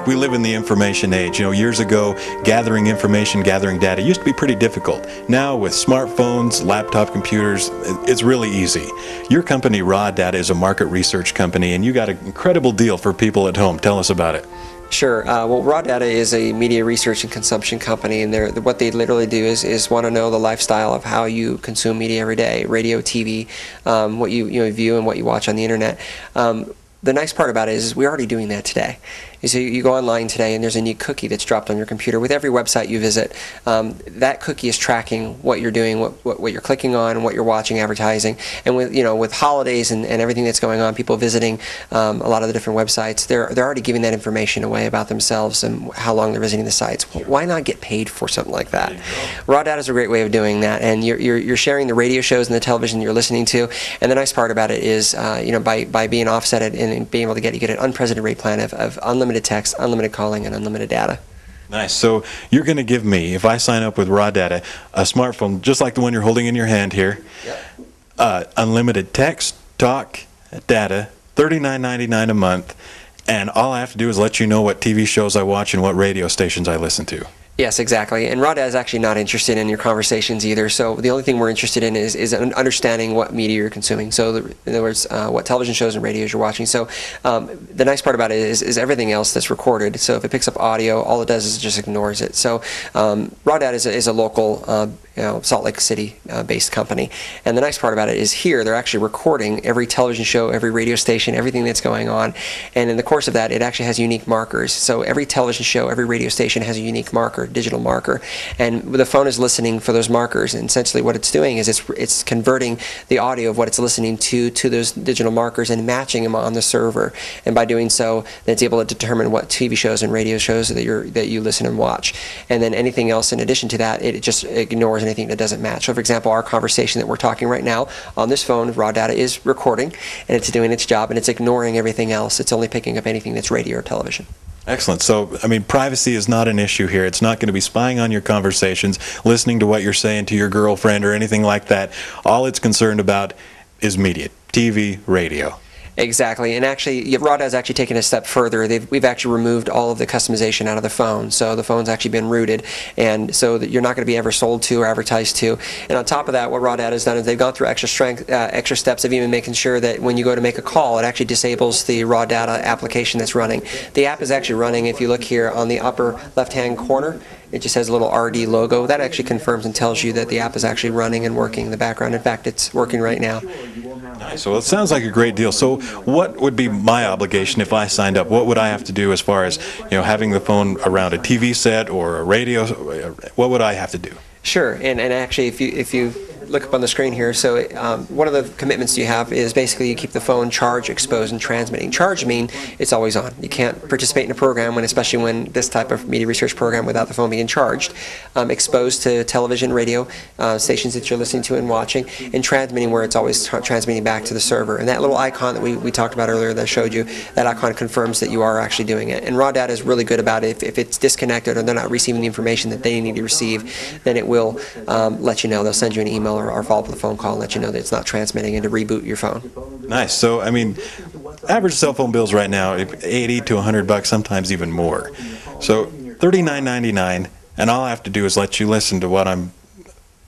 like we live in the information age. You know, years ago, gathering information, gathering data used to be pretty difficult. Now, with smartphones, laptop computers, it's really easy. Your company, Raw Data, is a market research company, and you got an incredible deal for people at home. Tell us about it. Sure. Uh, well, Raw Data is a media research and consumption company, and they're, what they literally do is, is want to know the lifestyle of how you consume media every day, radio, TV, um, what you, you know, view and what you watch on the internet. Um, the nice part about it is, is we're already doing that today. You see, you go online today and there's a unique cookie that's dropped on your computer with every website you visit. Um, that cookie is tracking what you're doing, what, what, what, you're clicking on, and what you're watching, advertising. And with you know with holidays and, and everything that's going on, people visiting um, a lot of the different websites, they're they're already giving that information away about themselves and how long they're visiting the sites. Why not get paid for something like that? Raw data is a great way of doing that, and you're, you're, you're sharing the radio shows and the television you're listening to. And the nice part about it is, uh, you know, by by being offsetted and being able to get you get an unprecedented rate plan of, of unlimited unlimited text, unlimited calling, and unlimited data. Nice. So you're going to give me, if I sign up with Raw Data, a smartphone just like the one you're holding in your hand here, yep. uh, unlimited text, talk, data, $39.99 a month, and all I have to do is let you know what TV shows I watch and what radio stations I listen to. Yes, exactly. And Raw is actually not interested in your conversations either. So the only thing we're interested in is, is understanding what media you're consuming. So the, in other words, uh, what television shows and radios you're watching. So um, the nice part about it is, is everything else that's recorded. So if it picks up audio, all it does is it just ignores it. So um, is a, is a local uh, you know, Salt Lake City uh, based company. And the nice part about it is here they're actually recording every television show, every radio station, everything that's going on. And in the course of that, it actually has unique markers. So every television show, every radio station has a unique marker, digital marker. And the phone is listening for those markers. And essentially what it's doing is it's, it's converting the audio of what it's listening to to those digital markers and matching them on the server. And by doing so, it's able to determine what TV shows and radio shows that, you're, that you listen and watch. And then anything else in addition to that, it just ignores anything that doesn't match. So, for example, our conversation that we're talking right now on this phone, raw data is recording and it's doing its job and it's ignoring everything else. It's only picking up anything that's radio or television. Excellent. So, I mean, privacy is not an issue here. It's not going to be spying on your conversations, listening to what you're saying to your girlfriend or anything like that. All it's concerned about is media, TV, radio. Exactly, and actually, Raw Data has actually taken a step further. They've, we've actually removed all of the customization out of the phone, so the phone's actually been rooted, and so that you're not going to be ever sold to or advertised to. And on top of that, what Raw Data has done is they've gone through extra strength, uh, extra steps of even making sure that when you go to make a call, it actually disables the raw data application that's running. The app is actually running. If you look here on the upper left-hand corner, it just has a little RD logo. That actually confirms and tells you that the app is actually running and working in the background. In fact, it's working right now. Nice. Well, it sounds like a great deal. So, what would be my obligation if I signed up? What would I have to do as far as you know having the phone around a TV set or a radio? What would I have to do? Sure. And and actually, if you if you look up on the screen here. So um, one of the commitments you have is basically you keep the phone charged, exposed, and transmitting. Charged mean it's always on. You can't participate in a program when, especially when this type of media research program, without the phone being charged. Um, exposed to television, radio uh, stations that you're listening to and watching, and transmitting where it's always tra transmitting back to the server. And that little icon that we, we talked about earlier that I showed you, that icon confirms that you are actually doing it. And raw data is really good about it. If, if it's disconnected or they're not receiving the information that they need to receive, then it will um, let you know. They'll send you an email or, or follow up with a phone call and let you know that it's not transmitting and to reboot your phone. Nice. So, I mean, average cell phone bills right now 80 to 100 bucks, sometimes even more. So, 39.99, and all I have to do is let you listen to what I'm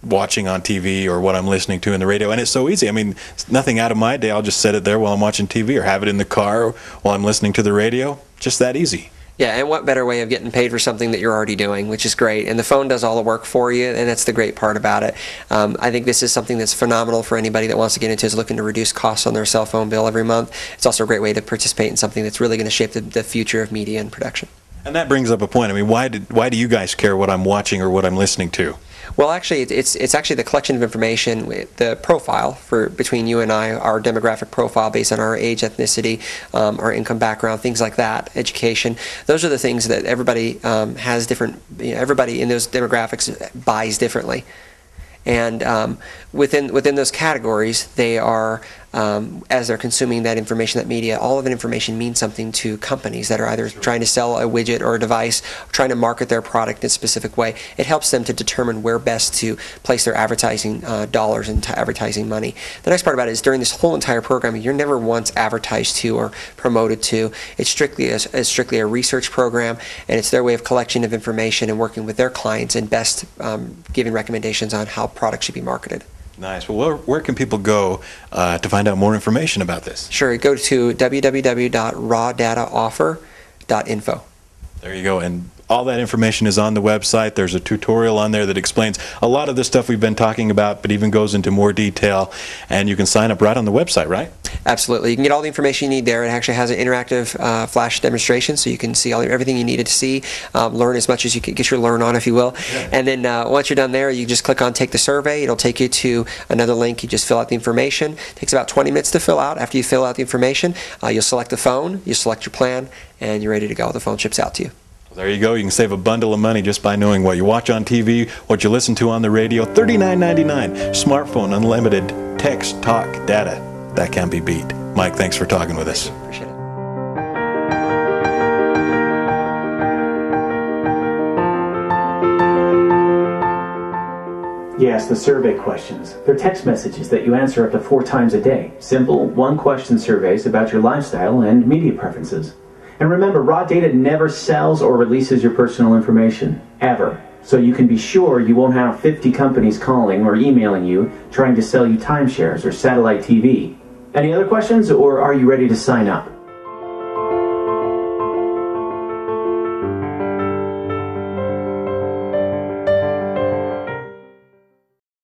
watching on TV or what I'm listening to in the radio. And it's so easy. I mean, nothing out of my day. I'll just set it there while I'm watching TV or have it in the car while I'm listening to the radio. Just that easy. Yeah, and what better way of getting paid for something that you're already doing, which is great. And the phone does all the work for you, and that's the great part about it. Um, I think this is something that's phenomenal for anybody that wants to get into is looking to reduce costs on their cell phone bill every month. It's also a great way to participate in something that's really going to shape the, the future of media and production. And that brings up a point. I mean, why did why do you guys care what I'm watching or what I'm listening to? Well, actually, it's it's actually the collection of information, the profile for between you and I, our demographic profile based on our age, ethnicity, um, our income background, things like that, education. Those are the things that everybody um, has different. You know, everybody in those demographics buys differently. and um, within within those categories, they are um, as they're consuming that information, that media, all of that information means something to companies that are either trying to sell a widget or a device, trying to market their product in a specific way. It helps them to determine where best to place their advertising uh, dollars and advertising money. The nice part about it is during this whole entire program, you're never once advertised to or promoted to. It's strictly a, it's strictly a research program, and it's their way of collection of information and working with their clients and best um, giving recommendations on how products should be marketed. Nice. Well, where, where can people go uh, to find out more information about this? Sure. Go to www.rawdataoffer.info. There you go. And all that information is on the website. There's a tutorial on there that explains a lot of the stuff we've been talking about, but even goes into more detail. And you can sign up right on the website, right? Absolutely. You can get all the information you need there. It actually has an interactive uh, flash demonstration, so you can see all, everything you needed to see, um, learn as much as you can get your learn on, if you will. Yeah. And then uh, once you're done there, you just click on Take the Survey. It'll take you to another link. You just fill out the information. It takes about 20 minutes to fill out. After you fill out the information, uh, you'll select the phone, you select your plan, and you're ready to go. The phone ships out to you. There you go. You can save a bundle of money just by knowing what you watch on TV, what you listen to on the radio. $39.99. Smartphone, unlimited text, talk, data. That can't be beat. Mike, thanks for talking with us. Appreciate it. Yes, the survey questions. They're text messages that you answer up to four times a day. Simple, one question surveys about your lifestyle and media preferences. And remember, raw data never sells or releases your personal information, ever. So you can be sure you won't have 50 companies calling or emailing you trying to sell you timeshares or satellite TV. Any other questions, or are you ready to sign up?